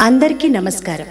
అందరికీ నమస్కారం.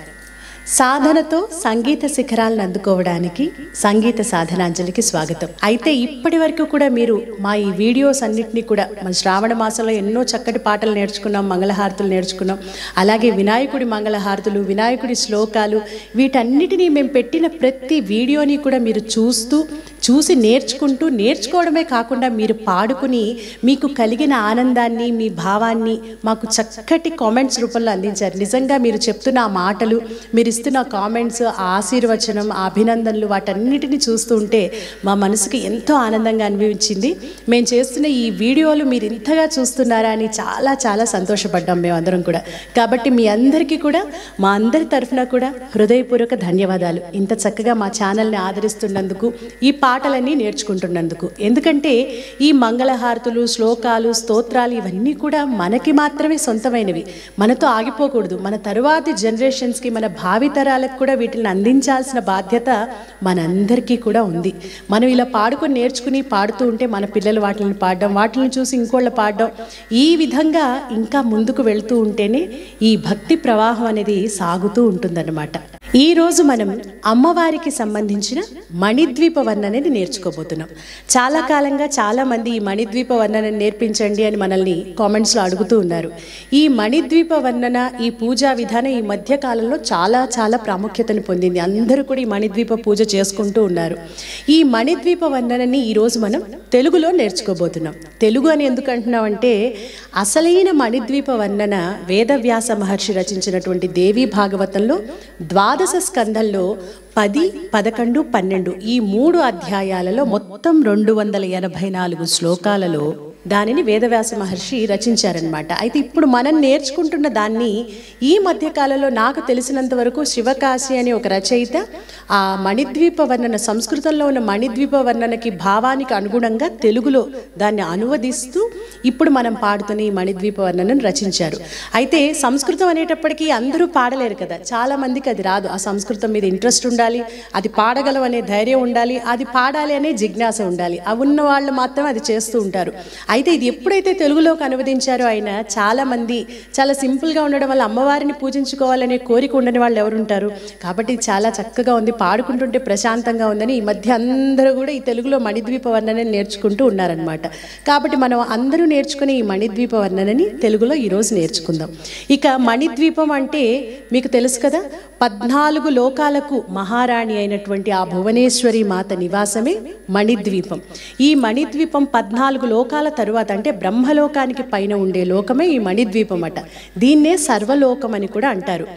సాధనతో సంగీత శిఖరాలను అందుకోవడానికి సంగీత సాధనాంజలికి స్వాగతం. అయితే ఇప్పటి వరకు కూడా మీరు మా ఈ వీడియోస్ అన్నింటినీ కూడా మన శ్రావణ మాసంలో ఎన్నో చక్కటి పాటలు నేర్చుకున్నాం మంగళహారతులు నేర్చుకున్నాం. అలాగే వినాయకుడి మంగళహారతులు వినాయకుడి శ్లోకాలు వీటన్నిటినీ మేము పెట్టిన ప్రతి వీడియోని కూడా మీరు చూస్తూ చూసి నేర్చుకుంటూ నేర్చుకోవడమే కాకుండా మీరు పాడుకుని మీకు కలిగిన ఆనందాన్ని మీ భావాన్ని మాకు చక్కటి కామెంట్స్ రూపంలో అందించారు. నిజంగా మీరు చెప్తున్న ఆ మాటలు మీరు ఇస్తున్న కామెంట్స్ ఆశీర్వచనం అభినందనలు వాటన్నిటిని చూస్తూ ఉంటే మా మనసుకి ఎంతో ఆనందంగా అనిపించింది. మేము చేస్తున్న ఈ వీడియోలు మీరు ఇంతగా చూస్తున్నారా అని చాలా చాలా సంతోషపడ్డాం మేమందరం కూడా. కాబట్టి మీ అందరికీ కూడా మా అందరి తరఫున కూడా హృదయపూర్వక ధన్యవాదాలు. ఇంత చక్కగా మా ఛానల్ని ఆదరిస్తున్నందుకు ఈ పాటలన్నీ నేర్చుకుంటున్నందుకు. ఎందుకంటే ఈ మంగళహారతులు శ్లోకాలు స్తోత్రాలు ఇవన్నీ కూడా మనకి మాత్రమే సొంతమైనవి. మనతో ఆగిపోకూడదు. మన తరువాతి జనరేషన్స్కి మన భావితరాలకు కూడా వీటిని అందించాల్సిన బాధ్యత మనందరికీ కూడా ఉంది. మనం ఇలా పాడుకొని నేర్చుకుని పాడుతూ ఉంటే మన పిల్లలు వాటిని పాడడం వాటిని చూసి ఇంకోళ్ళు పాడడం ఈ విధంగా ఇంకా ముందుకు వెళుతూ ఉంటేనే ఈ భక్తి ప్రవాహం అనేది సాగుతూ ఉంటుందన్నమాట. ఈరోజు మనం అమ్మవారికి సంబంధించిన మణిద్వీప వర్ణనని నేర్చుకోబోతున్నాం. చాలా కాలంగా చాలామంది ఈ మణిద్వీప వర్ణనని నేర్పించండి అని మనల్ని కామెంట్స్లో అడుగుతూ ఉన్నారు. ఈ మణిద్వీప వర్ణన ఈ పూజా విధానం ఈ మధ్య కాలంలో చాలా చాలా ప్రాముఖ్యతను పొందింది. అందరూ కూడా ఈ మణిద్వీప పూజ చేసుకుంటూ ఉన్నారు. ఈ మణిద్వీప వర్ణనని ఈరోజు మనం తెలుగులో నేర్చుకోబోతున్నాం. తెలుగు అని ఎందుకు అంటున్నామంటే అసలైన మణిద్వీప వర్ణన వేదవ్యాస మహర్షి రచించినటువంటి దేవీ భాగవతంలో ద్వాదశ స్కంధంలో పది పదకొండు పన్నెండు ఈ మూడు అధ్యాయాలలో మొత్తం రెండు వందల ఎనభై నాలుగు శ్లోకాలలో దానిని వేదవ్యాస మహర్షి రచించారనమాట అయితే ఇప్పుడు మనం నేర్చుకుంటున్న దాన్ని ఈ మధ్యకాలంలో నాకు తెలిసినంత వరకు శివకాశి అనే ఒక రచయిత ఆ మణిద్వీప వర్ణన సంస్కృతంలో ఉన్న మణిద్వీప వర్ణనకి భావానికి అనుగుణంగా తెలుగులో దాన్ని అనువదిస్తూ ఇప్పుడు మనం పాడుతున్న ఈ మణిద్వీప వర్ణనను రచించారు. అయితే సంస్కృతం అనేటప్పటికీ అందరూ పాడలేరు కదా. చాలా మందికి అది రాదు. ఆ సంస్కృతం మీద ఇంట్రెస్ట్ ఉండాలి అది పాడగలం అనే ధైర్యం ఉండాలి అది పాడాలి అనే జిజ్ఞాస ఉండాలి. అవి ఉన్న వాళ్ళు మాత్రం అది చేస్తూ ఉంటారు. అయితే ఇది ఎప్పుడైతే తెలుగులోకి అనువదించారో ఆయన చాలా మంది చాలా సింపుల్గా ఉండడం వల్ల అమ్మవారిని పూజించుకోవాలనే కోరిక ఉండని వాళ్ళు ఎవరుంటారు? కాబట్టి చాలా చక్కగా ఉంది. పాడుకుంటుంటే ప్రశాంతంగా ఉందని ఈ మధ్య అందరూ కూడా ఈ తెలుగులో మణిద్వీప వర్ణనని నేర్చుకుంటూ ఉన్నారనమాట కాబట్టి మనం అందరూ నేర్చుకునే ఈ మణిద్వీప వర్ణనని తెలుగులో ఈరోజు నేర్చుకుందాం. ఇక మణిద్వీపం అంటే మీకు తెలుసు కదా పద్నాలుగు లోకాలకు మహారాణి అయినటువంటి ఆ భువనేశ్వరి మాత నివాసమే మణిద్వీపం. ఈ మణిద్వీపం పద్నాలుగు లోకాల తరువాత అంటే బ్రహ్మలోకానికి పైన ఉండే లోకమే ఈ మణిద్వీపం అట. దీన్నే సర్వలోకం అని కూడా అంటారు.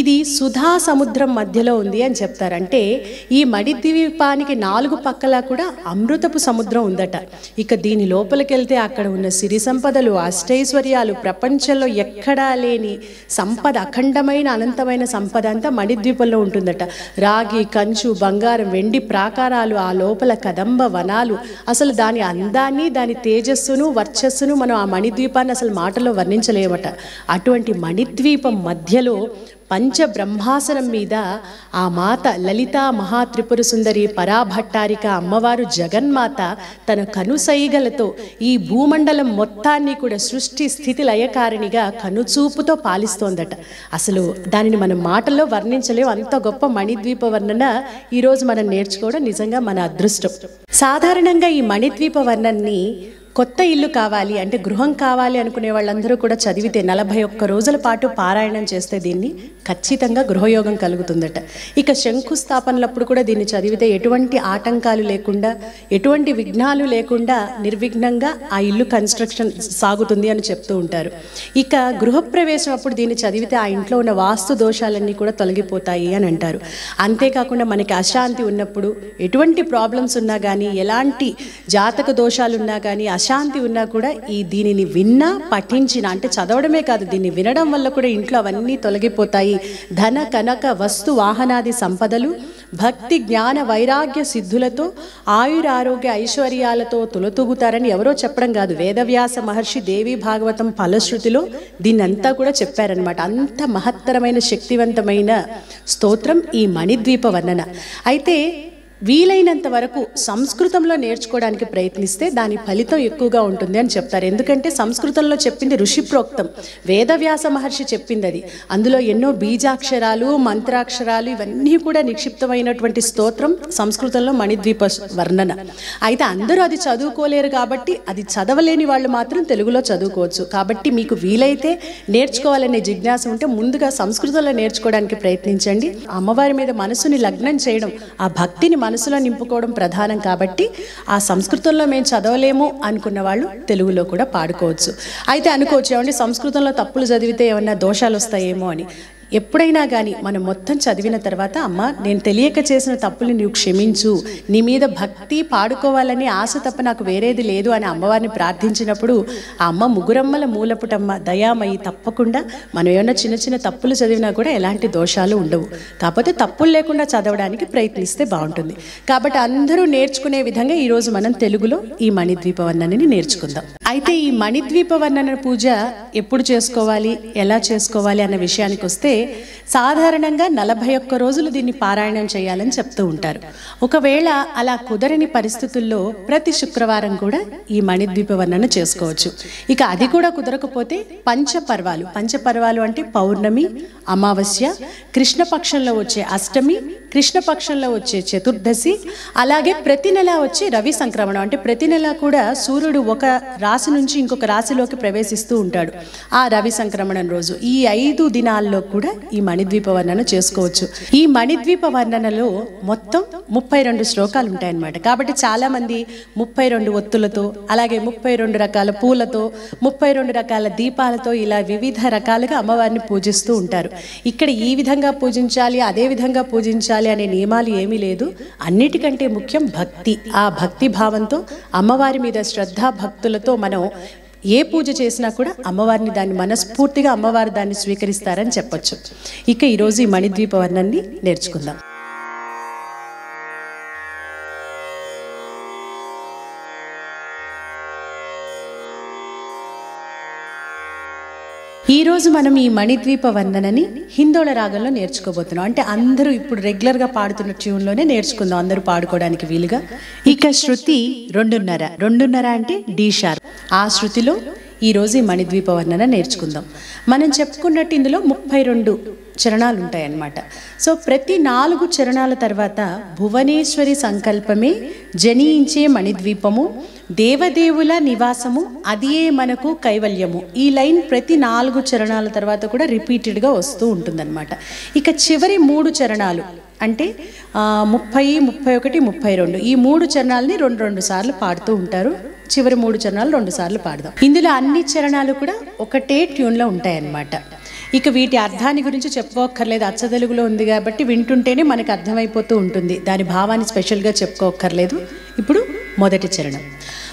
ఇది సుధా సముద్రం మధ్యలో ఉంది అని చెప్తారు అంటే ఈ మణిద్వీపానికి నాలుగు పక్కల కూడా అమృతపు సముద్రం ఉందట. ఇక దీని లోపలికి వెళ్తే అక్కడ ఉన్న సిరి సంపదలు అష్టైశ్వర్యాలు ప్రపంచంలో ఎక్కడా లేని సంపద అఖండమైన అనంతమైన సంపద అంతా మణిద్వీపంలో ఉంటుందట. రాగి కంచు బంగారం వెండి ప్రాకారాలు ఆ లోపల కదంబ వనాలు అసలు దాని అందాన్ని దాని తేజస్సును వర్చస్సును మనం ఆ మణిద్వీపాన్ని అసలు మాటలో వర్ణించలేమట. అటువంటి మణిద్వీపం మధ్యలో పంచ బ్రహ్మాసనం మీద ఆ మాత లలితా మహాత్రిపుర సుందరి పరాభట్టారిక అమ్మవారు జగన్మాత తన కనుసైగలతో ఈ భూమండలం మొత్తాన్ని కూడా సృష్టి స్థితి లయకారిణిగా కనుచూపుతో పాలిస్తోందట. అసలు దానిని మనం మాటల్లో వర్ణించలేము అంత గొప్ప మణిద్వీప వర్ణన ఈరోజు మనం నేర్చుకోవడం నిజంగా మన అదృష్టం. సాధారణంగా ఈ మణిద్వీప వర్ణన్ని కొత్త ఇల్లు కావాలి అంటే గృహం కావాలి అనుకునే వాళ్ళందరూ కూడా చదివితే నలభై ఒక్క రోజుల పాటు పారాయణం చేస్తే దీన్ని ఖచ్చితంగా గృహయోగం కలుగుతుందట. ఇక శంకుస్థాపనలప్పుడు కూడా దీన్ని చదివితే ఎటువంటి ఆటంకాలు లేకుండా ఎటువంటి విఘ్నాలు లేకుండా నిర్విఘ్నంగా ఆ ఇల్లు కన్స్ట్రక్షన్ సాగుతుంది అని చెప్తూ ఉంటారు. ఇక గృహప్రవేశం అప్పుడు దీన్ని చదివితే ఆ ఇంట్లో ఉన్న వాస్తు దోషాలన్నీ కూడా తొలగిపోతాయి అని అంటారు. అంతేకాకుండా మనకి అశాంతి ఉన్నప్పుడు ఎటువంటి ప్రాబ్లమ్స్ ఉన్నా కానీ ఎలాంటి జాతక దోషాలు ఉన్నా కానీ అశాంతి ఉన్నా కూడా ఈ దీనిని విన్నా పఠించిన అంటే చదవడమే కాదు దీన్ని వినడం వల్ల కూడా ఇంట్లో అవన్నీ తొలగిపోతాయి. ధన కనక వస్తు వాహనాది సంపదలు భక్తి జ్ఞాన వైరాగ్య సిద్ధులతో ఆయురారోగ్య ఐశ్వర్యాలతో తులతూగుతారని ఎవరో చెప్పడం కాదు. వేదవ్యాస మహర్షి దేవి భాగవతం ఫలశ్రుతిలో దీన్నంతా కూడా చెప్పారనమాట అంత మహత్తరమైన శక్తివంతమైన స్తోత్రం ఈ మణిద్వీప వర్ణన. అయితే వీలైనంత వరకు సంస్కృతంలో నేర్చుకోవడానికి ప్రయత్నిస్తే దాని ఫలితం ఎక్కువగా ఉంటుంది అని చెప్తారు. ఎందుకంటే సంస్కృతంలో చెప్పింది ఋషి ప్రోక్తం వేదవ్యాస మహర్షి చెప్పింది అది అందులో ఎన్నో బీజాక్షరాలు మంత్రాక్షరాలు ఇవన్నీ కూడా నిక్షిప్తమైనటువంటి స్తోత్రం సంస్కృతంలో మణిద్వీప వర్ణన. అయితే అందరూ అది చదువుకోలేరు కాబట్టి అది చదవలేని వాళ్ళు మాత్రం తెలుగులో చదువుకోవచ్చు. కాబట్టి మీకు వీలైతే నేర్చుకోవాలనే జిజ్ఞాస ఉంటే ముందుగా సంస్కృతంలో నేర్చుకోవడానికి ప్రయత్నించండి. అమ్మవారి మీద మనసుని లగ్నం చేయడం ఆ భక్తిని మనసులో నింపుకోవడం ప్రధానం కాబట్టి ఆ సంస్కృతంలో మేము చదవలేము అనుకున్న వాళ్ళు తెలుగులో కూడా పాడుకోవచ్చు. అయితే అనుకోవచ్చు ఏమండి? సంస్కృతంలో తప్పులు చదివితే ఏమన్నా దోషాలు వస్తాయేమో అని. ఎప్పుడైనా కానీ మనం మొత్తం చదివిన తర్వాత అమ్మ నేను తెలియక చేసిన తప్పులు నీవు క్షమించు. నీ మీద భక్తి పాడుకోవాలని ఆశ తప్ప నాకు వేరేది లేదు అని అమ్మవారిని ప్రార్థించినప్పుడు ఆ అమ్మ ముగురమ్మల మూలపుటమ్మ దయామయి తప్పకుండా మనం ఏమైనా చిన్న చిన్న తప్పులు చదివినా కూడా ఎలాంటి దోషాలు ఉండవు. కాకపోతే తప్పులు లేకుండా చదవడానికి ప్రయత్నిస్తే బాగుంటుంది. కాబట్టి అందరూ నేర్చుకునే విధంగా ఈరోజు మనం తెలుగులో ఈ మణిద్వీప వర్ణనని నేర్చుకుందాం. అయితే ఈ మణిద్వీప వర్ణన పూజ ఎప్పుడు చేసుకోవాలి ఎలా చేసుకోవాలి అన్న విషయానికి వస్తే సాధారణంగా నలభై ఒక్క రోజులు దీన్ని పారాయణం చేయాలని చెప్తూ ఉంటారు. ఒకవేళ అలా కుదరని పరిస్థితుల్లో ప్రతి శుక్రవారం కూడా ఈ మణిద్వీప వర్ణన చేసుకోవచ్చు. ఇక అది కూడా కుదరకపోతే పంచపర్వాలు. పంచపర్వాలు అంటే పౌర్ణమి అమావాస్య కృష్ణపక్షంలో వచ్చే అష్టమి కృష్ణపక్షంలో వచ్చే చతుర్దశి అలాగే ప్రతి నెల వచ్చే రవి సంక్రమణం. అంటే ప్రతి నెల కూడా సూర్యుడు ఒక రాశి నుంచి ఇంకొక రాశిలోకి ప్రవేశిస్తూ ఉంటాడు ఆ రవి సంక్రమణం రోజు. ఈ ఐదు దినాల్లో కూడా ఈ మణిద్వీప వర్ణన చేసుకోవచ్చు. ఈ మణిద్వీప వర్ణనలో మొత్తం ముప్పై రెండు శ్లోకాలు ఉంటాయన్నమాట. కాబట్టి చాలా మంది ముప్పై రెండు ఒత్తులతో అలాగే ముప్పై రెండు రకాల పూలతో ముప్పై రెండు రకాల దీపాలతో ఇలా వివిధ రకాలుగా అమ్మవారిని పూజిస్తూ ఉంటారు. ఇక్కడ ఈ విధంగా పూజించాలి అదే విధంగా పూజించాలి అనే నియమాలు ఏమీ లేదు. అన్నిటికంటే ముఖ్యం భక్తి. ఆ భక్తి భావంతో అమ్మవారి మీద శ్రద్ధా భక్తులతో మనం ఏ పూజ చేసినా కూడా అమ్మవారిని దాన్ని మనస్ఫూర్తిగా అమ్మవారు దాన్ని స్వీకరిస్తారని చెప్పొచ్చు. ఇక ఈరోజు ఈ మణిద్వీప వర్ణాన్ని నేర్చుకుందాం. ఈరోజు మనం ఈ మణిద్వీప వందనని హిందోళ రాగంలో నేర్చుకోబోతున్నాం. అంటే అందరూ ఇప్పుడు రెగ్యులర్గా పాడుతున్న ట్యూన్లోనే నేర్చుకుందాం అందరూ పాడుకోవడానికి వీలుగా. ఇక శృతి రెండున్నర. రెండున్నర అంటే డి షార్ప్. ఆ శృతిలో ఈరోజు ఈ మణిద్వీప వర్ణన నేర్చుకుందాం. మనం చెప్పుకున్నట్టు ఇందులో ముప్పై రెండు చరణాలు ఉంటాయన్నమాట సో ప్రతి నాలుగు చరణాల తర్వాత భువనేశ్వరి సంకల్పమే జనించే మణిద్వీపము దేవదేవుల నివాసము అదియే మనకు కైవల్యము. ఈ లైన్ ప్రతి నాలుగు చరణాల తర్వాత కూడా రిపీటెడ్గా వస్తూ ఉంటుందన్నమాట. ఇక చివరి మూడు చరణాలు అంటే ముప్పై ముప్పై ఒకటి ముప్పై రెండు. ఈ మూడు చరణాలని రెండు రెండు సార్లు పాడుతూ ఉంటారు. చివరి మూడు చరణాలు రెండు సార్లు పాడదాం. ఇందులో అన్ని చరణాలు కూడా ఒకటే ట్యూన్లో ఉంటాయన్నమాట. ఇక వీటి అర్థాన్ని గురించి చెప్పుకోక్కర్లేదు. అచ్చదెలుగులో ఉంది కాబట్టి వింటుంటేనే మనకు అర్థమైపోతూ ఉంటుంది. దాని భావాన్ని స్పెషల్గా చెప్పుకోక్కర్లేదు. ఇప్పుడు మొదటి చరణం.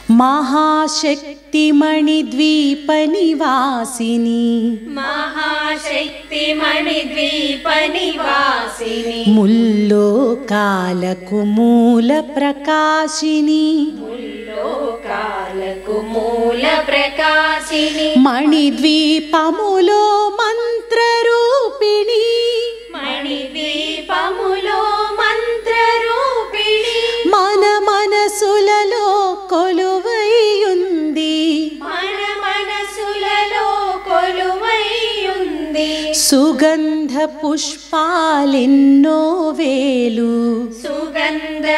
महाशक्ति मणिद्वीपनिवासिनि महाशक्ति मणिद्वीपनिवासिनि मणिद्वीपमुलो मन्त्ररूपिणि मणिद्वीपमुलो मन्त्ररू सुगन्धपुष्पालिन्नो वेलु सुगन्धपुष्पालिन्नो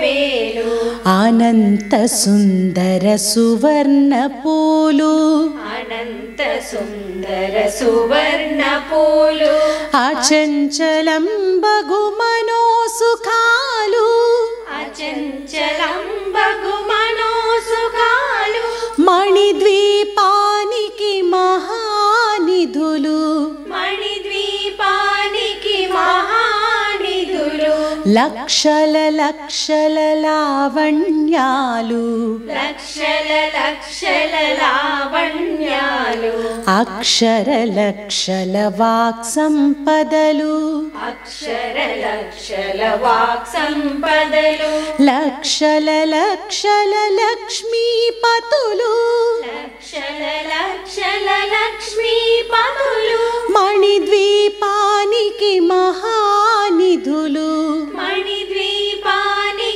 वेलु अनन्त सुन्दर सुवर्णपूलु अनन्त सुन्दर सुवर्णपूलु अचञ्चलम्बु मनो सुखालु अचञ्चलं बगुमनो లక్షల లక్షల లావణ్యాలు. లక్షల లక్షల లావణ్యాలు. అక్షర లక్షల వాక్ సంపదలు. అక్షర లక్షల వాక్ సంపదలు. లక్షల లక్షల లక్ష్మీపతులు లక్షల లక్షల లక్ష్మీ పదులు మణిద్వీపానికి మహానిధులు. ीपाणि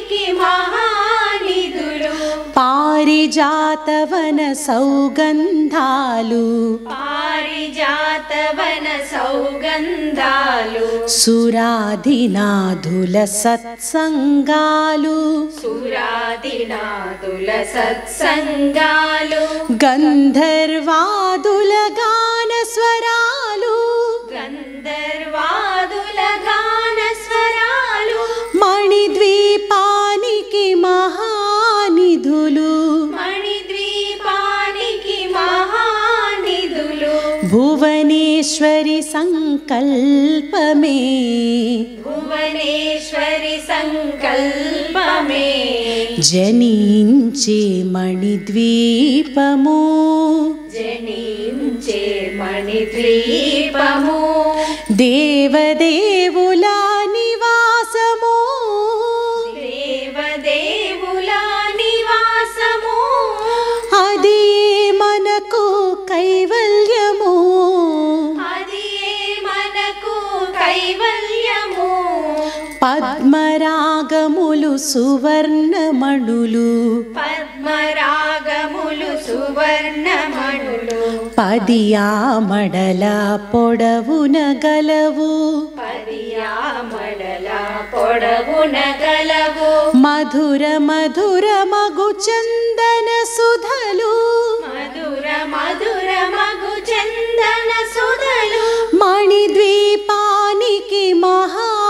पारिजातवन सौगन्धालु पारिजातवन सौगन्धालु सुराधिना सत्सङ्गालु सत्सङ्गाल सत्सङ्गालु गन्धर्वादुल गानस्वरालु गन्धर्वा మణిద్వీపానికి మహానిధులు. మణిద్వీపానికి మహానిధులు. భువనేశ్వరి సంకల్పమే. భువనేశ్వరి సంకల్పమే. జనించే మణిద్వీపము. జనించే మణిద్వీపము. దేవదేవుల పద్మరాగములు సువర్ణమణులు పద్మరాగములు సువర్ణమణులు పదియామడల పొడవున గలవు పదియామడల పొడవున గలవు మధుర మధుర మగు చందన సుధలు మధుర మధుర మగు చందన సుధలు మణిద్వీపానికి మహానిధులు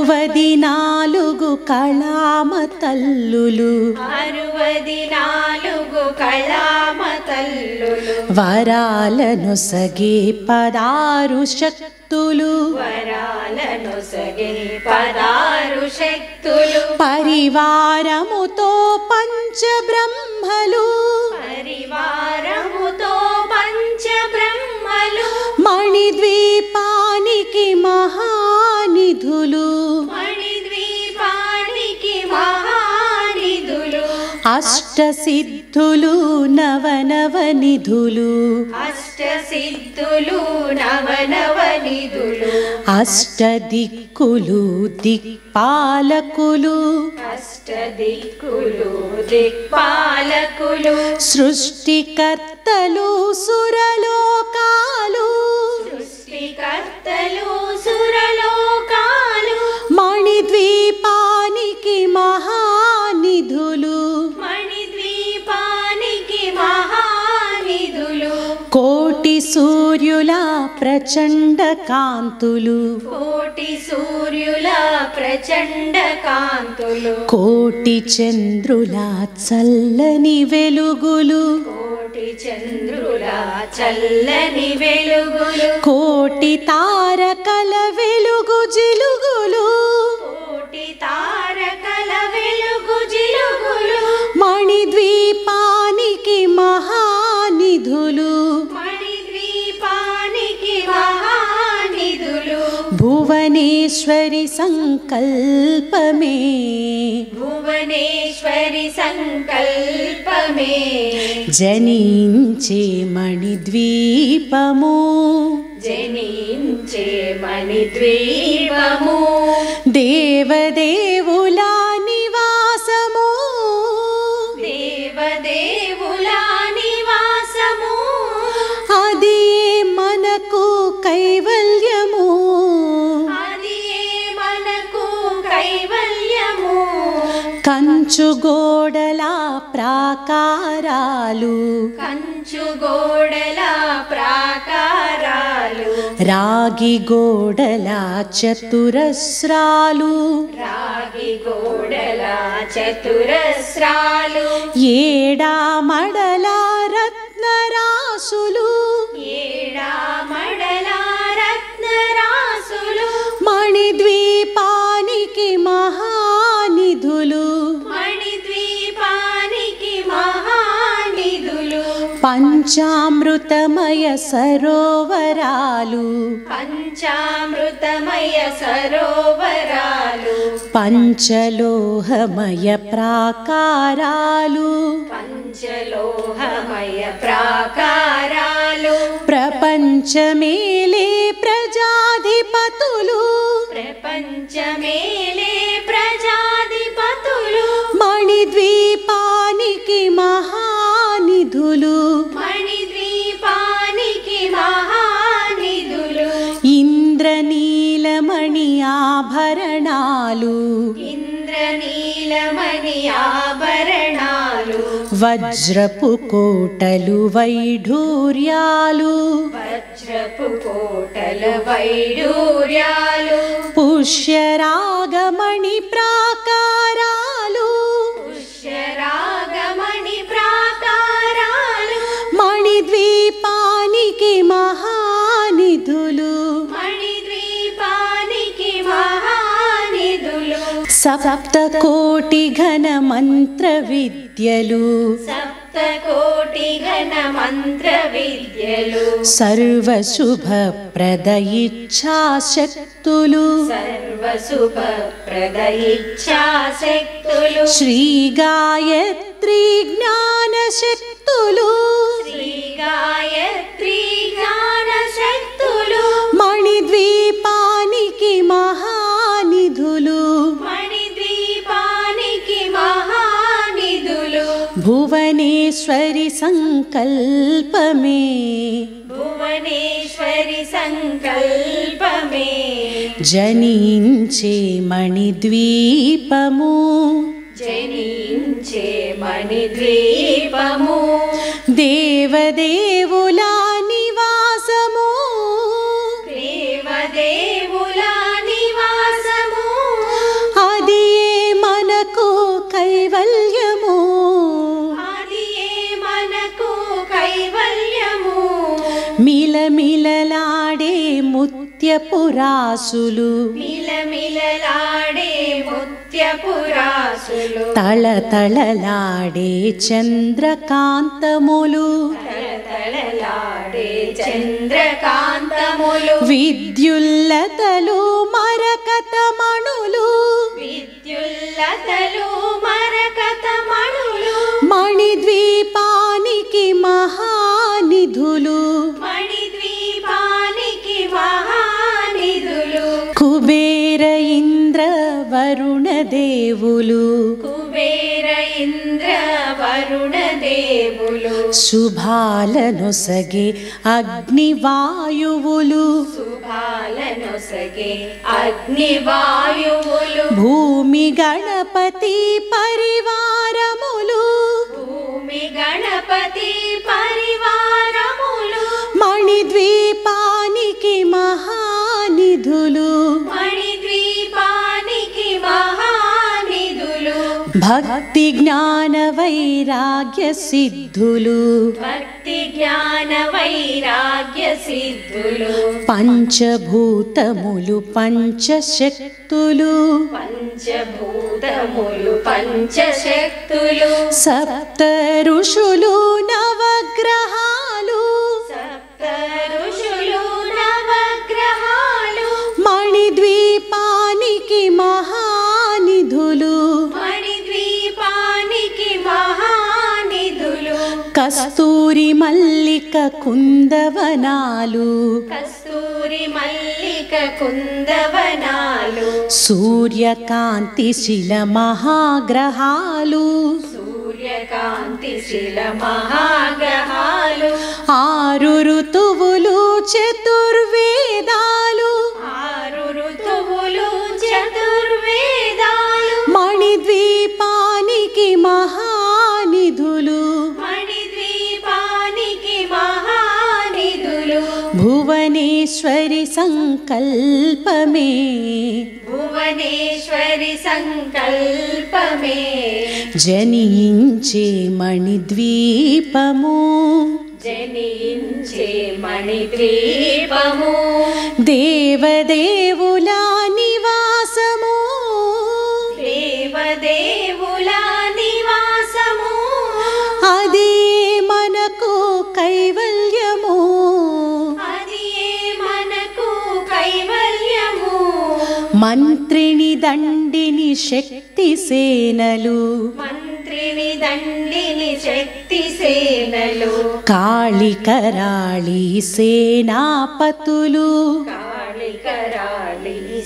అరువది నాలుగు కళామ తల్లులు అరువది నాలుగు కళామ తల్లులు వరాలను సగే పదారు శక్తులు. వరాలను సగే పదారు శక్తులు. పరివారముతో పంచ బ్రహ్మలు పరివారముతో పంచ బ్రహ్మలు మణిద్వీపానికి మహానిధులు. మణిద్వీపానికి మహానిధులు. అష్ట సిద్ధులు నవనవనిధులు. అష్ట సిద్ధులు నవనవనిధులు. అష్ట దిక్కులు దిక్పాలకులు. అష్ట దిక్కులు దిక్పాలకులు. సృష్టికర్తలు సురలోకాలు. సృష్టికర్తలు సురలోకాలు. మణిద్వీపానికి మహానిధులు. మణిద్వీపానికి మహానిధులు. కోటి సూర్యుల ప్రచండ కాంతులు. కోటి సూర్యుల ప్రచండ కాంతులు. కోటి చంద్రుల చల్లని వెలుగులు. కోటి చంద్రుల చల్లని వెలుగులు. కోటి తారకల వెలుగు జిలుగులు. తారకల వెలుగు జిలుగులు. మణిద్వీపానికి మహానిధులు. మణిద్వీపానికి మహానిధులు. భువనేశ్వరి సంకల్పమే. భువనేశ్వరి సంకల్పమే. జనించే మణిద్వీపము. జనించే మణిద్వీపము. దేవదేవుల నివాసము. దేవదేవుల నివాసము. అది మనకు కైవల్యము? అది మనకు కైవల్యము? కంచు గోడల ప్రాకారాలు. కంచు గోడల ప్రాకారాలు. రాగి గోడల చతురస్రాలు. రాగి గోడల చతురస్రాలు. ఏడా మడల రత్నరాసులు. ఏడా మడల రత్నరాసులు. మణిద్వీపానికి మహానిధులు పంచామృతమయ సరోవరాలు పంచామృతమయ సరోవరాలు పంచలోహమయ ప్రాకారాలు పంచలోహమయ ప్రాకారాలు ప్రపంచమేలే ప్రజాధిపతులు ప్రపంచ ప్రపంచమేలే ప్రజాధిపతులు మణిద్వీపానికి మహానిధులు మణిద్వీపానికి మహానిధులు. ఇంద్రనీలమణి ఆభరణాలు. ఇంద్రనీలమణి ఆభరణాలు. వజ్రపు కోటలు వైఢూర్యాలు. వజ్రపు కోటల వైడూర్యాలు పుష్యరాగమణి ప్రాకారాలు. పుష్యరాగమణి మహానిధులు. సప్త కోటి ఘన మంత్ర విద్యలు సప్త కోటి ఘన మంత్ర విద్యలు సర్వశుభ ప్రదయిచ్ఛాశక్తులు సర్వ శుభ ప్రదయిచ్ఛాశక్తులు శ్రీ గాయత్రి भुवनेश्वरि सङ्कल्पमे भुवनेश्वरि सङ्कल्पमे जनिञ्चे मणिद्वीपमु। जनिञ्चे मणिद्वीपमु। देवदेवुला మిలమిలలాడే ముత్యపురాసులు. మిలమిలలాడే ముత్యపురాసులు. తళతళలాడే చంద్రకాంతములు. తళతళలాడే చంద్రకాంతములు. విద్యుల్లతలు మరకతమణులు. విద్యుల్లతలు మరకతమణులు. మణిద్వీపానికి మహానిధులు. మహానిధులు. కుబేర ఇంద్ర వరుణ దేవులు. కుబేర ఇంద్ర వరుణ దేవులు. శుభాలనొసగే అగ్నివాయువులు. శుభాలనొసగే అగ్నివాయువులు. భూమి గణపతి పరివారములు. భూమి గణపతి పరివారములు. మణిద్వీపానికి మహానిధులు మణిద్వీపానికి మహానిధులు. భక్తి జ్ఞాన వైరాగ్య సిద్ధులు. భక్తి జ్ఞాన వైరాగ్య సిద్ధులు. పంచభూతములు పంచశక్తులు. పంచభూతములు పంచశక్తులు. సప్త ఋషులు నవగ్రహాలు. మల్లిక కుందవనాలు కస్తూరి మల్లిక కుందవనాలు. సూర్యకాంతి శిల మహాగ్రహాలు. సూర్యకాంతి శిల మహాగ్రహాలు. ఆరు ఋతువులు చతుర్వేదాలు. ఆరు ఋతువులు చతుర్వేదాలు. మణిద్వీపానికి మహానిధులు भुवनेश्वरि सङ्कल्प मे भुवनेश्वरि सङ्कल्पमे जनिञ्चे मणिद्वीपमो। जनिञ्चे मणिद्वीपमो। देवदेवुला దండిని శక్తి సేనలు. మంత్రిని దండిని శక్తి సేనలు. కాళికరాళి సేనాపతులు.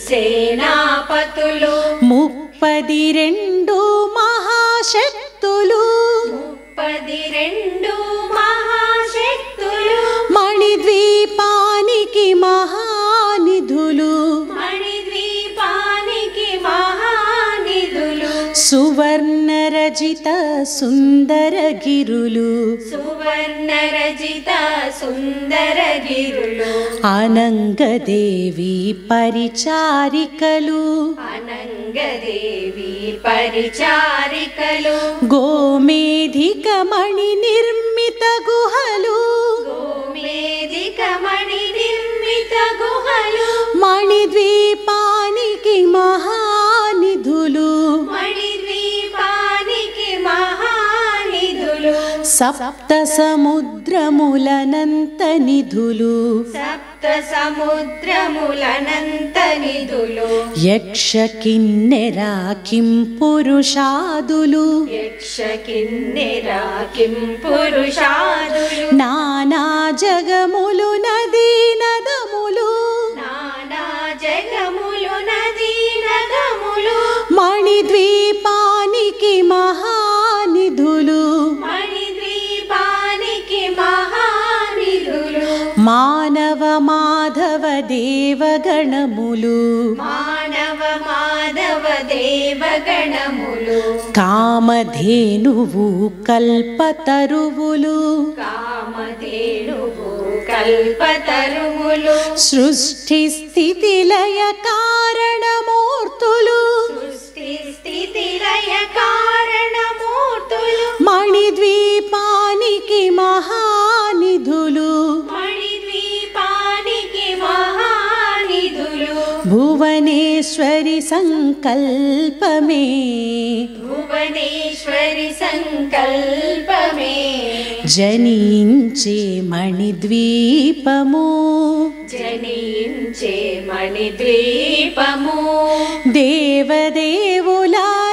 సేనాపతులు. ముప్పది రెండు మహాశక్తులు. పది రెండు सुवर्णरजित सुन्दरगिरुलु सुवर्णरजित सुन्दरगिरुलु अनङ्गदेवी परिचारिकलु। अनङ्गदेवी परिचारिकलु। गोमेधिक मणि निर्मित गुहलु गोमेधिक निर्मित गुहलु मणिद्वीपाणि किमः సప్త సముద్రములనంత నిధులు సప్త సముద్రములనంత నిధులు యక్ష కిన్నెర కిం పురుషాదులు యక్ష కిన్నెరా కిం పురుషాదులు నానా జగములు నదీ నదములు నానా జగములు నదీ నగములు మణిద్వీపానికి మహానిధులు మానవ మాధవ దేవగణములు. మానవ మాధవ దేవగణములు. కామధేనువు కల్పతరువులు. కామధేనువు కల్పతరుములు సృష్టి స్థితి లయ కారణమూర్తులు. సృష్టి స్థితి లయ కారణమూర్తులు. మణిద్వీపానికి మహానిధులు भुवनेश्वरि सङ्कल्पमे भुवनेश्वरि सङ्कल्पमे जनीञ्चे मणिद्वीपमो। जनीञ्चे मणिद्वीपमो। देवदेवुला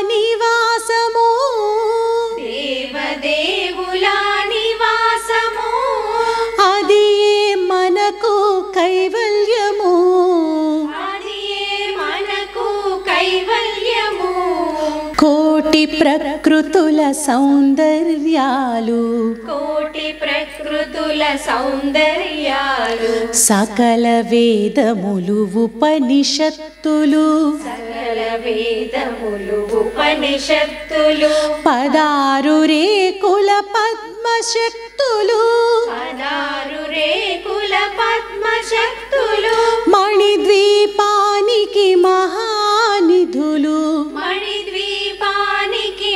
కోటి ప్రకృతుల సౌందర్యాలు. కోటి ప్రకృతుల సౌందర్యాలు. సకల వేదములు ఉపనిషత్తులు. సకల వేదములు ఉపనిషత్తులు. పదారు రేకుల పద్మశక్తులు. పదారు రేకుల పద్మశక్తులు. మణిద్వీపానికి మహానిధులు. మణిద్వీపానికి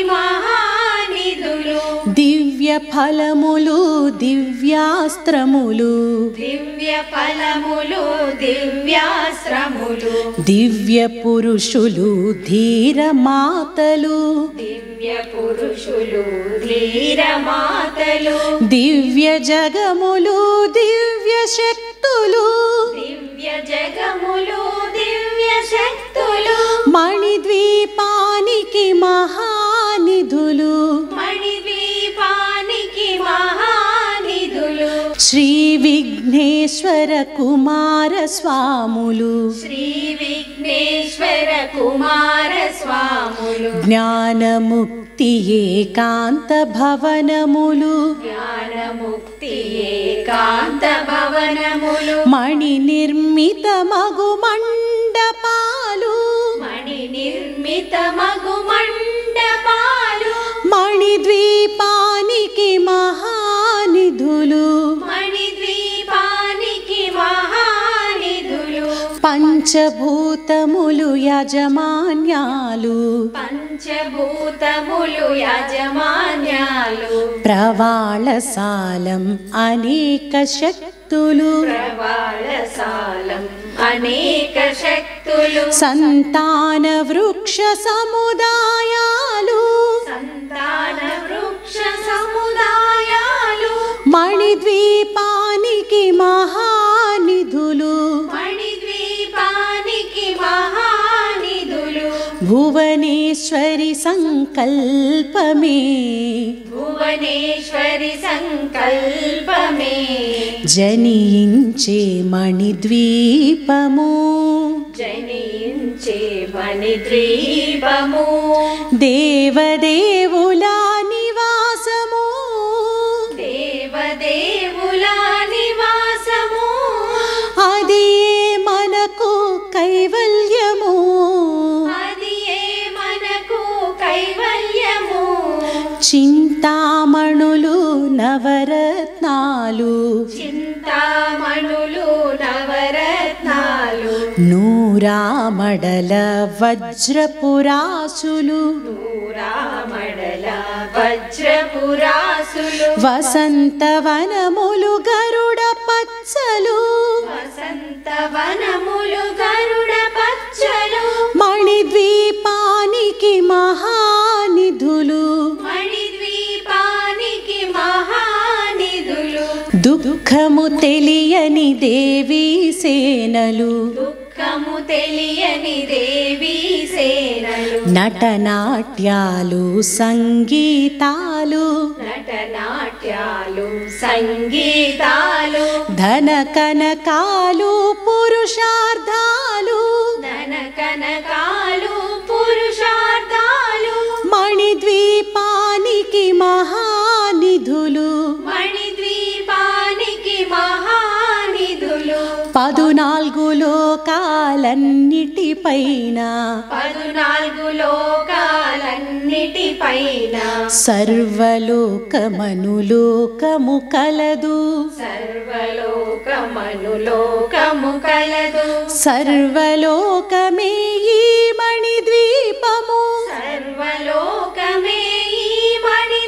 మహానిధులు. దివ్య ఫలములు దివ్యాస్త్రములు. దివ్య ఫలములు దివ్యాశ్రములు దివ్య పురుషులు ధీర మాతలు దివ్య పురుషులు ధీరమాతలు. దివ్య జగములు దివ్య శక్తులు. దివ్య జగములు దివ్య శక్తులు మణిద్వీపానికి మహానిధులు. మణిద్వీపానికి మహానిధులు. శ్రీ విఘ్నేశ్వర కుమార స్వాములు. శ్రీ విఘ్నేశ్వర కుమార స్వాములు. జ్ఞానముక్తి ఏకాంత భవనములు. జ్ఞానముక్తి ఏకాంత భవనములు. మణి నిర్మిత మగు మండపాలు. మణి నిర్మిత మగు మండపాలు. మణిద్వీపానికి మహానిధులు. పంచభూతములు యజమాన్యాలు. పంచభూతములు యాజమాన్యాలు. ప్రవాళసాలం అనేక శక్తులు. ప్రవాళసాలం అనేక శక్తులు. సంతాన వృక్ష సముదాయాలు. సంతాన వృక్ష సముదాయాలు. మణిద్వీపానికి మహానిధులు भुवनेश्वरि सङ्कल्पमे भुवनेश्वरि सङ्कल्पमे जनीञ्चे मणिद्वीपमो। जीञ्चे मणिद्वीपमो। देवदेवुला నవరత్నాలు. చింతామణులు నవరత్నాలు. నూరామడల వజ్రపురాసులు నూరామడల వజ్రపురాసులు. వసంతవనములు గరుడ పచ్చలు. వసంతవనములు గరుడ పచ్చలు. మణిద్వీపానికి మహానిధులు. దుఃఖము తెలియని దేవీ సేనలు. దుఃఖము తెలియని దేవీ సేనలు. నటనాట్యాలు సంగీతాలు. నటనాట్యాలు సంగీతాలు. ధన కనకాలు పురుషార్థాలు. ధన కనకాలు పురుషార్థాలు. మణిద్వీపానికి మహానిధులు. మణిద్వీపానికి మహానిధులు. పదునాలుగు లోకాలన్నిటిపైన. పదునాలుగు లోకాలన్నిటిపైన. సర్వలోకమనులోకము కలదు. సర్వలోకమనులోకము కలదు. సర్వలోకమే ఈ మణిద్వీపము. సర్వలోకమే ఈ మణిద్వీపము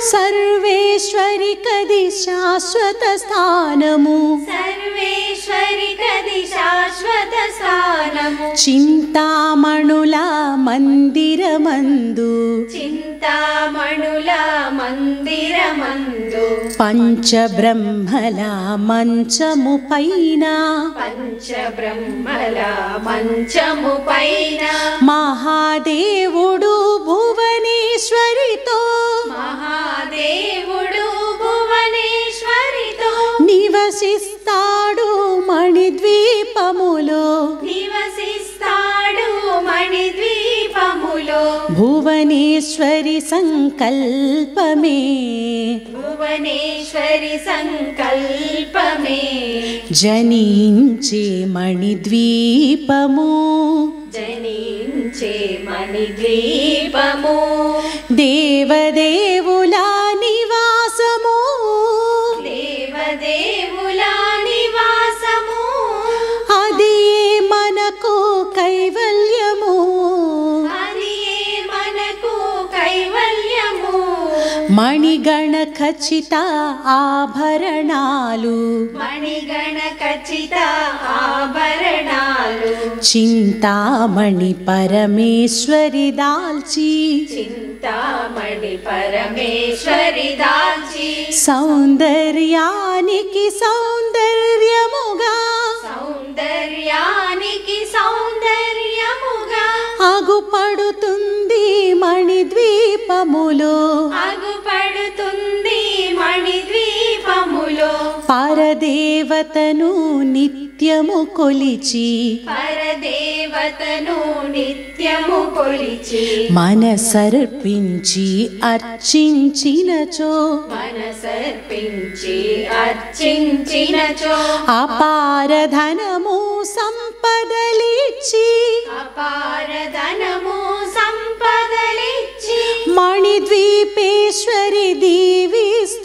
सर्वेश्वरि कदि शाश्वतस्थानमु। सर्वेश्वरि कदि शाश्वतस्थानमु। चिन्तामणुला मन्दिरमन्दु। चिन्तामणुला मन्दिरमन्दु। पञ्चब्रह्मला मञ्चमुपैना। पञ्चब्रह्मला मञ्चमुपैना। महादेवुडु भुवन భువనేశ్వరితో. మహాదేవుడు భువనేశ్వరితో. నివసిస్తాడు మణిద్వీపములో. నివసిస్తాడు भुवनेश्वरि संकल्प मे भुवनेश्वरि सङ्कल्प मे जनीञ्चे मणिद्वीपमो। जञ्चे मणिद्वीपमो। देवदेवुलानि वा మణిగణ ఖచ్చిత ఆభరణాలు. మణిగణ ఖచ్చిత ఆభరణాలు. చింతామణి పరమేశ్వరి దాల్చి. చింతామణి పరమేశ్వరి దాల్చి. సౌందర్యానికి సౌందర్యముగా. సౌందర్యానికి సౌందర్యముగా. అగుపడుతుంది మణిద్వీపములో. అగుపడుతుంది మణిద్వీపములో పరదేవతను నిత్యము కొలిచి పరదేవతను నిత్యము కొలిచి మనసర్పించి అర్చించినచో మనసర్పించి అర్చించినచో అపారధనము సంపదలిచ్చి అపారధనము సంపదలిచ్చి మణిద్వీపేశ్వరి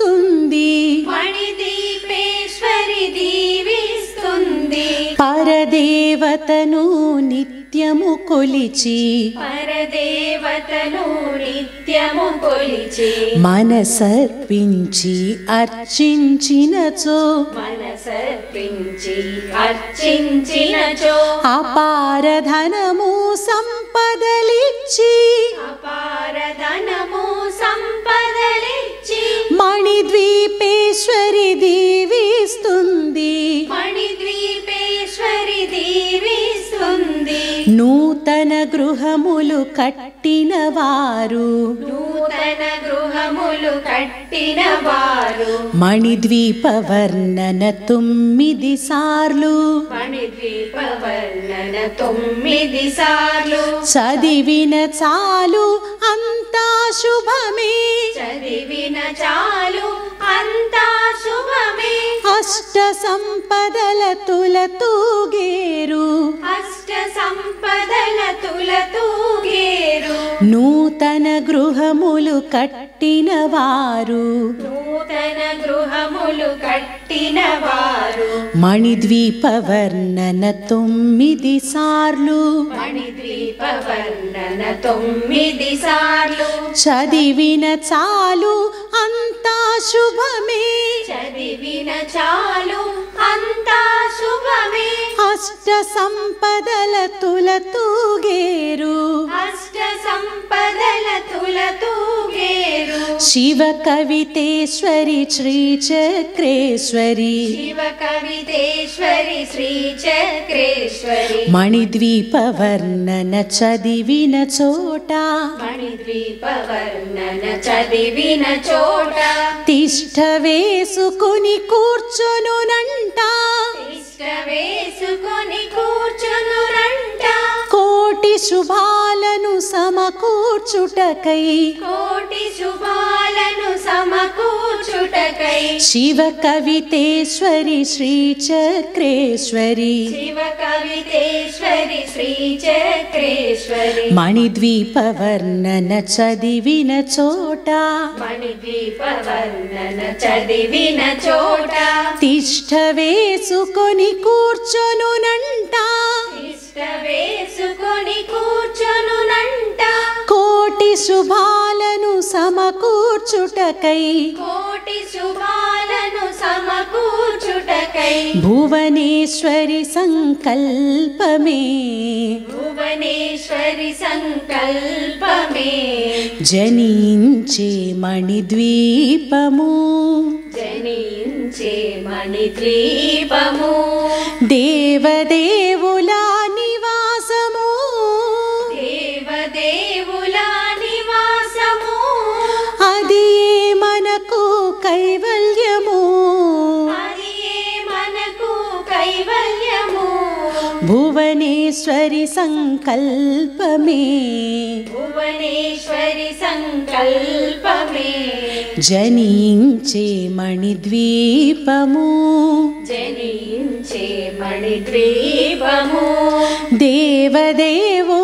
దీవిస్తుంది మణిదీపేశ్వరి దీవిస్తుంది. పరదేవతను నిత్యము కొలిచి పరదేవతను నిత్యము కొలిచి మనసర్పించి అర్చించినచో. మనసర్పించి అర్చించినచో. అపారధనము సంపదలిచ్చి అపారధనము సంపదలిచ్చి మణిద్వీపేశ్వరి దీవిస్తుంది. మణిద్వీపేశ్వరి దీవిస్తుంది. నూతన గృహములు కట్టిన వారు. నూతన గృహములు కట్టిన వారు మణిద్వీప వర్ణన తొమ్మిది సార్లు. మణిద్వీప వర్ణన తొమ్మిది సార్లు. చదివిన చాలు అంతా శుభమే. చదివిన చాలు అంతా శుభమే. అష్ట సంపదల తులతూగేరు అష్ట సంపదల తులతూగేరు నూతన గృహములు కట్టిన వారు. నూతన గృహములు కట్టిన వారు. మణిద్వీప వర్ణన తొమ్మిది సార్లు. మణిద్వీప వర్ణన తొమ్మిది సార్లు. చదివిన చాలు అంతా శుభమే. చదివిన చాలు అంతా శుభమే. అష్ట సంపదల తులతూగేరు అష్ట సంపదల తులతూగేరు శివ కవితేశ్వరి శ్రీ చక్రేశ్వరి శివ కవితేశ్వరి శ్రీ చక్రేశ్వరి మణిద్వీప వర్ణన చదివిన చోట. మణిద్వీప వర్ణన చదివిన చోట. తిష్ట వేసుకుని కూర్చొనునంట. ఇష్ట వేసుకొని కూర్చునురంట కోటి శుభాలను సమకూర్చుటకై కోటి శుభాలను సమకూర్చుటకై శివ కవితేశ్వరి శ్రీ చక్రేశ్వరి శివ కవితేశ్వరి శ్రీ చక్రేశ్వరి మణిద్వీప వర్ణన చదివిన చోట మణిద్వీప వర్ణన చదివిన చోట తిష్ట వేసుకొని కూర్చొనునంట. ఇష్ట వేసుకొని కూర్చొనునంట. కోటి శుభాలను సమకూర్చుటకై. కోటి శుభాలను సమకూర్చుటకై. భువనేశ్వరి సంకల్పమే. భువనేశ్వరి సంకల్పమే. జనించే మణిద్వీపము. జనించే మణిద్వీపము. దేవదేవుల కైవల్యము. అది మనకు కైవల్యము. భువనేశ్వరి సంకల్పమే. భువనేశ్వరి సంకల్పమే. జనించే మణిద్వీపము. జనించే మణిద్వీపము. దేవదేవుల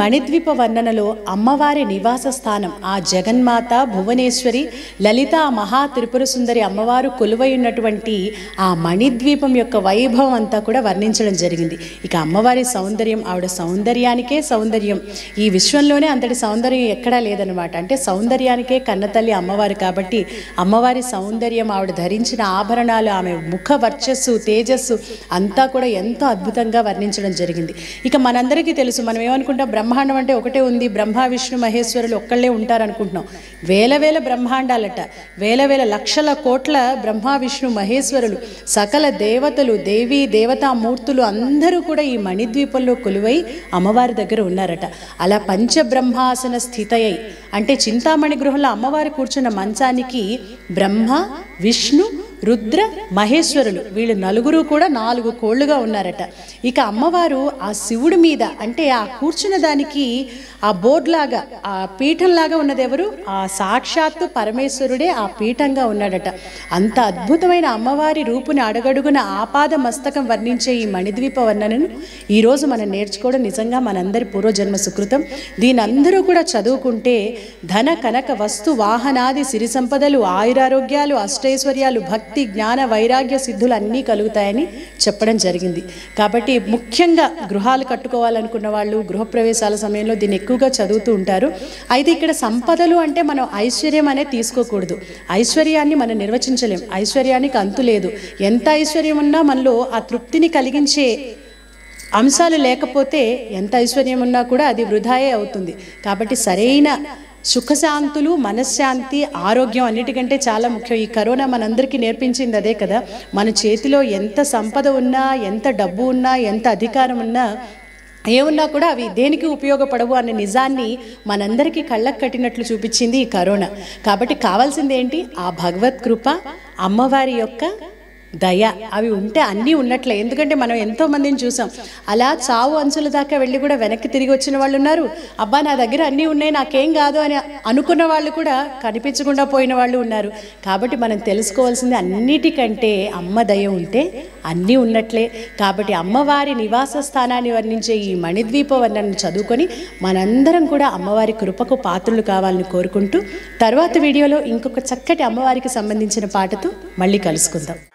మణిద్వీప వర్ణనలో అమ్మవారి నివాస స్థానం ఆ జగన్మాత భువనేశ్వరి లలిత మహా త్రిపుర సుందరి అమ్మవారు కొలువై ఉన్నటువంటి ఆ మణిద్వీపం యొక్క వైభవం అంతా కూడా వర్ణించడం జరిగింది. ఇక అమ్మవారి సౌందర్యం ఆవిడ సౌందర్యానికే సౌందర్యం. ఈ విశ్వంలోనే అంతటి సౌందర్యం ఎక్కడా లేదనమాట అంటే సౌందర్యానికే కన్నతల్లి అమ్మవారు కాబట్టి అమ్మవారి సౌందర్యం ఆవిడ ధరించిన ఆభరణాలు ఆమె ముఖ వర్చస్సు తేజస్సు అంతా కూడా ఎంతో అద్భుతంగా వర్ణించడం జరిగింది. ఇక మనందరికీ తెలుసు మనం ఏమనుకుంటాం? బ్రహ్మాండం అంటే ఒకటే ఉంది. బ్రహ్మ విష్ణు మహేశ్వరులు ఒక్కళ్ళే ఉంటారు అనుకుంటున్నాం వేల వేల బ్రహ్మాండాలట. వేల వేల లక్షల కోట్ల బ్రహ్మ విష్ణు మహేశ్వరులు సకల దేవతలు దేవీ దేవతా మూర్తులు అందరూ కూడా ఈ మణిద్వీపంలో కొలువై అమ్మవారి దగ్గర ఉన్నారట. అలా పంచబ్రహ్మాసన స్థితయై అంటే చింతామణి గృహంలో అమ్మవారు కూర్చున్న మంచానికి బ్రహ్మ విష్ణు రుద్ర మహేశ్వరులు. వీళ్ళు నలుగురు కూడా నాలుగు కోళ్ళుగా ఉన్నారట. ఇక అమ్మవారు ఆ శివుడి మీద అంటే ఆ కూర్చున్న దానికి ఆ బోర్డ్ లాగా ఆ పీఠంలాగా ఉన్నదెవరు ఆ సాక్షాత్తు పరమేశ్వరుడే ఆ పీఠంగా ఉన్నాడట. అంత అద్భుతమైన అమ్మవారి రూపుని అడగడుగున ఆపాద మస్తకం వర్ణించే ఈ మణిద్వీప వర్ణనను ఈరోజు మనం నేర్చుకోవడం నిజంగా మనందరి పూర్వజన్మ సుకృతం. దీని అందరూ కూడా చదువుకుంటే ధన కనక వస్తు వాహనాది సిరి సంపదలు ఆయురారోగ్యాలు అష్టైశ్వర్యాలు భక్తి జ్ఞాన వైరాగ్య సిద్ధులు అన్నీ కలుగుతాయని చెప్పడం జరిగింది. కాబట్టి ముఖ్యంగా గృహాలు కట్టుకోవాలనుకున్న వాళ్ళు గృహప్రవేశాల సమయంలో దీన్ని ఎక్కువగా చదువుతూ ఉంటారు. అయితే ఇక్కడ సంపదలు అంటే మనం ఐశ్వర్యం అనేది తీసుకోకూడదు. ఐశ్వర్యాన్ని మనం నిర్వచించలేం. ఐశ్వర్యానికి అంతు లేదు. ఎంత ఐశ్వర్యం ఉన్నా మనలో ఆ తృప్తిని కలిగించే అంశాలు లేకపోతే ఎంత ఐశ్వర్యం ఉన్నా కూడా అది వృధాయే అవుతుంది. కాబట్టి సరైన సుఖశాంతులు మనశ్శాంతి ఆరోగ్యం అన్నిటికంటే చాలా ముఖ్యం. ఈ కరోనా మనందరికీ నేర్పించింది అదే కదా. మన చేతిలో ఎంత సంపద ఉన్నా ఎంత డబ్బు ఉన్నా ఎంత అధికారం ఉన్నా ఏమున్నా కూడా అవి దేనికి ఉపయోగపడవు అనే నిజాన్ని మనందరికీ కళ్ళకు కట్టినట్లు చూపించింది ఈ కరోనా. కాబట్టి కావాల్సింది ఏంటి ఆ భగవత్ కృప అమ్మవారి యొక్క దయ అవి ఉంటే అన్నీ ఉన్నట్లే. ఎందుకంటే మనం ఎంతో మందిని చూసాం. అలా చావు అంచుల దాకా వెళ్ళి కూడా వెనక్కి తిరిగి వచ్చిన వాళ్ళు ఉన్నారు. అబ్బా నా దగ్గర అన్నీ ఉన్నాయి నాకేం కాదు అని అనుకున్న వాళ్ళు కూడా కనిపించకుండా పోయిన వాళ్ళు ఉన్నారు. కాబట్టి మనం తెలుసుకోవాల్సింది అన్నిటికంటే అమ్మ దయ ఉంటే అన్నీ ఉన్నట్లే. కాబట్టి అమ్మవారి నివాస స్థానాన్ని వర్ణించే ఈ మణిద్వీప వర్ణను చదువుకొని మనందరం కూడా అమ్మవారి కృపకు పాత్రలు కావాలని కోరుకుంటూ తర్వాత వీడియోలో ఇంకొక చక్కటి అమ్మవారికి సంబంధించిన పాటతో మళ్ళీ కలుసుకుందాం.